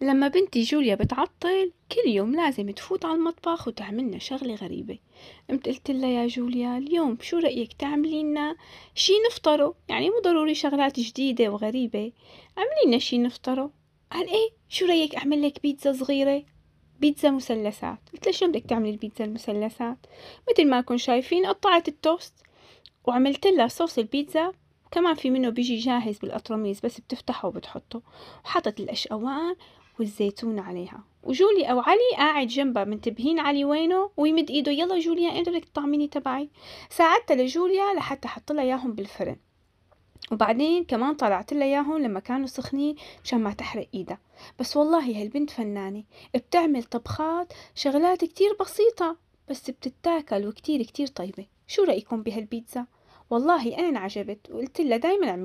لما بنتي جوليا بتعطل كل يوم لازم تفوت على المطبخ وتعملنا شغلة غريبة. قمت قلت لها يا جوليا اليوم شو رأيك تعملي لنا شي نفطره يعني مو ضروري شغلات جديدة وغريبة. اعملي لنا شي نفطره قال إيه شو رأيك أعمل لك بيتزا صغيرة؟ بيتزا مثلثات. قلت له شلون بدك تعملي البيتزا المثلثات؟ مثل ما كن شايفين قطعت التوست وعملت لها صوص البيتزا. كمان في منه بيجي جاهز بالأطرميز بس بتفتحه وبتحطه. وحطت الأشقوان والزيتون عليها. وجولي أو علي قاعد جنبها منتبهين علي وينه؟ ويمد إيده. يلا جوليا أنت بدك تطعميني تبعي. ساعدتها لجوليا لحتى حط لها إياهم بالفرن. وبعدين كمان طلعت لها إياهم لما كانوا سخنين مشان ما تحرق إيدها. بس والله هالبنت فنانة. بتعمل طبخات شغلات كتير بسيطة بس بتتاكل وكتير كتير طيبة. شو رأيكم بهالبيتزا؟ والله أنا انعجبت وقلت لها دايما اعملي